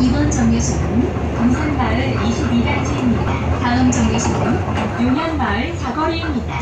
이번 정류소는 금산마을 22단지입니다. 다음 정류소는 용현마을 사거리입니다.